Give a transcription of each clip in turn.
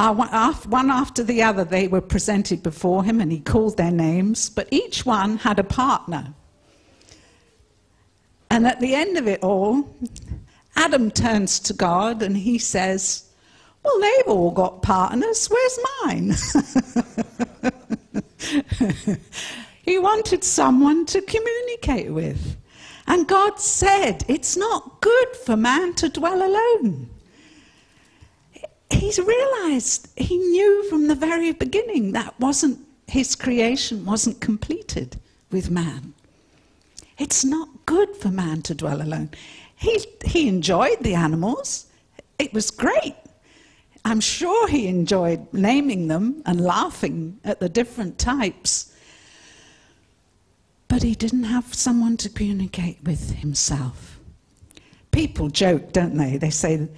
Uh, one af- one after the other, they were presented before him, and he called their names, but each one had a partner. And at the end of it all, Adam turns to God and he says, Well, they've all got partners. Where's mine? he wanted someone to communicate with. And God said, It's not good for man to dwell alone. He's realized, he knew from the very beginning that wasn't his creation wasn't completed with man. It's not good for man to dwell alone. He, he enjoyed the animals. It was great. I'm sure he enjoyed naming them and laughing at the different types. But he didn't have someone to communicate with himself. People joke, don't they? They say,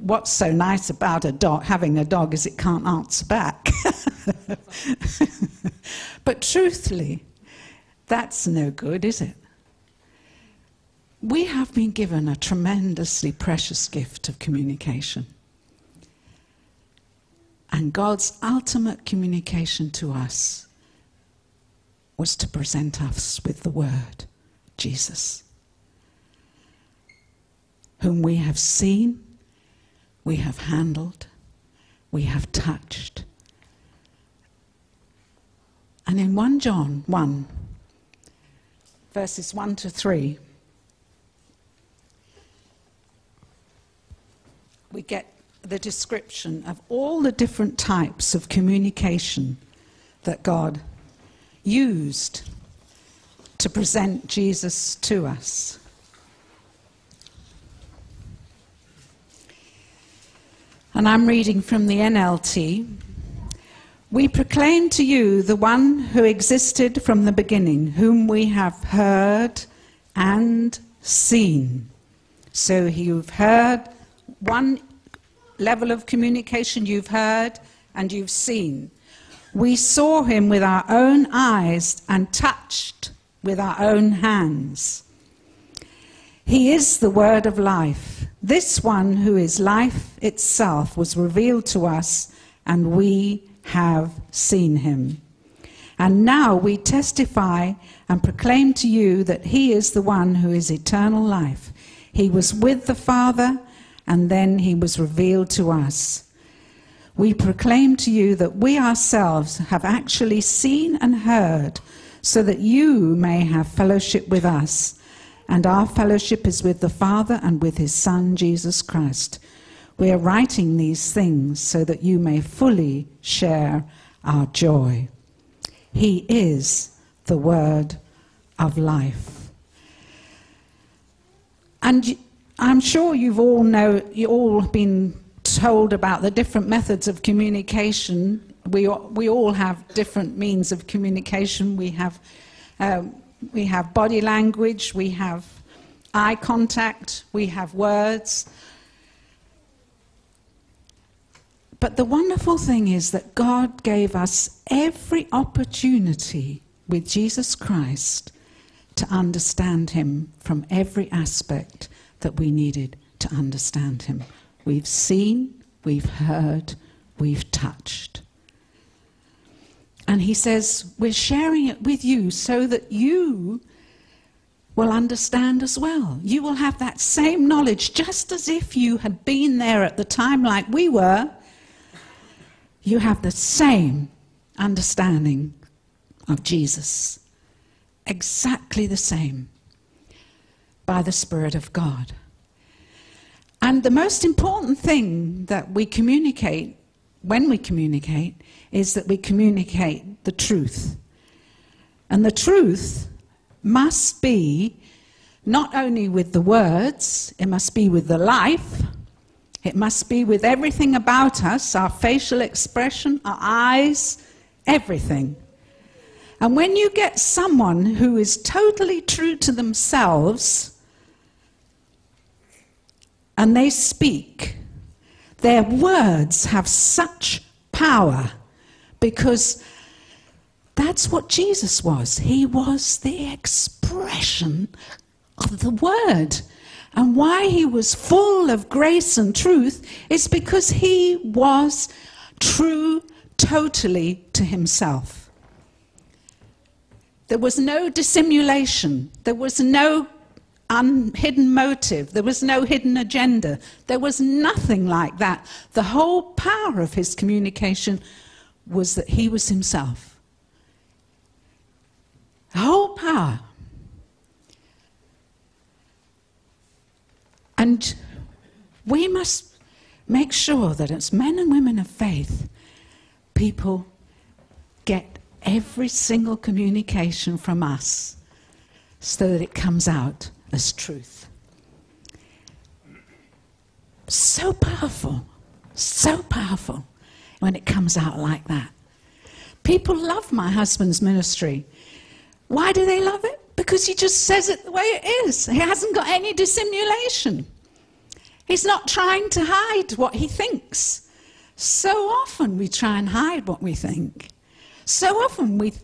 What's so nice about a dog, having a dog is it can't answer back. but truthfully, that's no good, is it? we have been given a tremendously precious gift of communication. And God's ultimate communication to us was to present us with the Word, Jesus, whom we have seen, we have handled, we have touched. And in 1 John 1, verses 1 to 3, we get the description of all the different types of communication that God used to present Jesus to us. And I'm reading from the NLT. We proclaim to you the one who existed from the beginning, whom we have heard and seen. So you've heard one level of communication you've heard and you've seen. We saw him with our own eyes and touched with our own hands. He is the word of life. This one who is life itself was revealed to us, and we have seen him. And now we testify and proclaim to you that he is the one who is eternal life. He was with the Father and then he was revealed to us. We proclaim to you that we ourselves have actually seen and heard, so that you may have fellowship with us. And our fellowship is with the Father and with his Son, Jesus Christ. We are writing these things so that you may fully share our joy. He is the word of life. And I'm sure you've all know, you all been told about the different methods of communication. We, we all have different means of communication. We have, um, we have body language, we have eye contact, we have words. But the wonderful thing is that God gave us every opportunity with Jesus Christ to understand Him from every aspect that we needed to understand him. We've seen, we've heard, we've touched. And he says, We're sharing it with you so that you will understand as well. You will have that same knowledge, just as if you had been there at the time like we were. You have the same understanding of Jesus. Exactly the same by the Spirit of God. And the most important thing that we communicate, when we communicate, is that we communicate the truth. And the truth must be not only with the words, it must be with the life, it must be with everything about us our facial expression, our eyes, everything. And when you get someone who is totally true to themselves, and they speak, their words have such power because that's what Jesus was. He was the expression of the Word. And why he was full of grace and truth is because he was true totally to himself. There was no dissimulation, there was no un- hidden motive, there was no hidden agenda, there was nothing like that. The whole power of his communication was that he was himself. The whole power. And we must make sure that as men and women of faith, people get every single communication from us so that it comes out as truth. So powerful, so powerful when it comes out like that. People love my husband's ministry. Why do they love it? Because he just says it the way it is. He hasn't got any dissimulation. He's not trying to hide what he thinks. So often we try and hide what we think. So often we,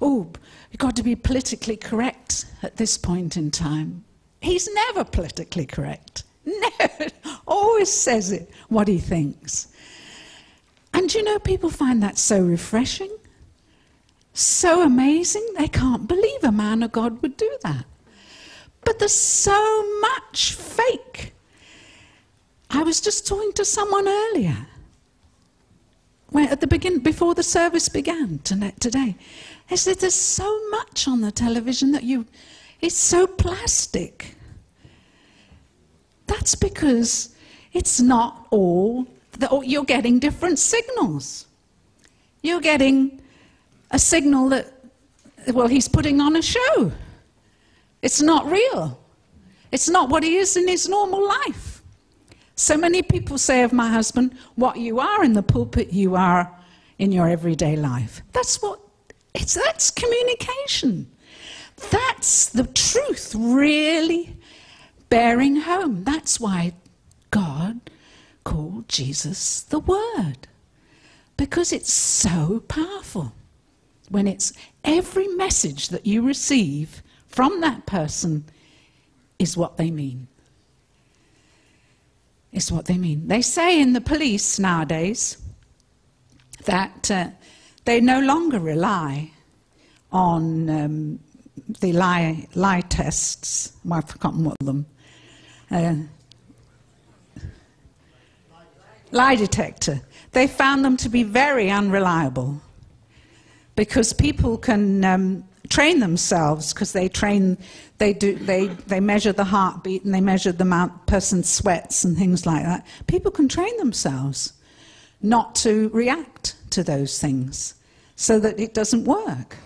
oh, we've got to be politically correct at this point in time. He's never politically correct. Never. Always says it, what he thinks. And you know, people find that so refreshing, so amazing. They can't believe a man of God would do that. But there's so much fake I was just talking to someone earlier, where at the begin, before the service began today. I said, "There's so much on the television that you, it's so plastic." That's because it's not all. that oh, you're getting different signals. You're getting a signal that, well, he's putting on a show. It's not real. It's not what he is in his normal life. So many people say of my husband, what you are in the pulpit, you are in your everyday life. That's what it's that's communication. That's the truth really bearing home. That's why God called Jesus the Word. Because it's so powerful. When it's every message that you receive from that person is what they mean is what they mean. They say in the police nowadays that uh, they no longer rely on um, the lie, lie tests. Well, I've forgotten what them. Uh, lie detector. They found them to be very unreliable because people can um, train themselves because they train, they, do, they, they measure the heartbeat and they measure the amount person sweats and things like that. People can train themselves not to react to those things so that it doesn't work.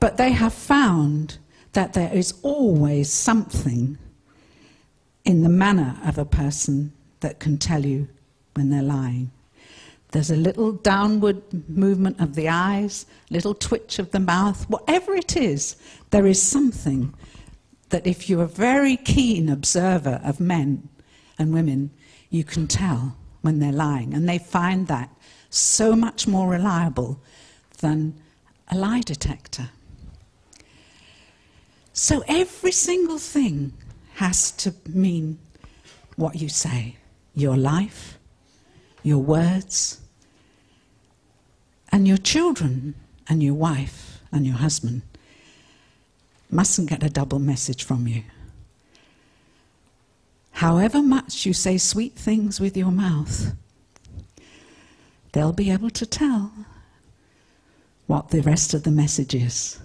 But they have found that there is always something in the manner of a person that can tell you when they're lying. There's a little downward movement of the eyes, little twitch of the mouth, whatever it is, there is something that if you're a very keen observer of men and women, you can tell when they're lying. And they find that so much more reliable than a lie detector. So every single thing has to mean what you say your life, your words, and your children, and your wife, and your husband mustn't get a double message from you. However much you say sweet things with your mouth, they'll be able to tell what the rest of the message is.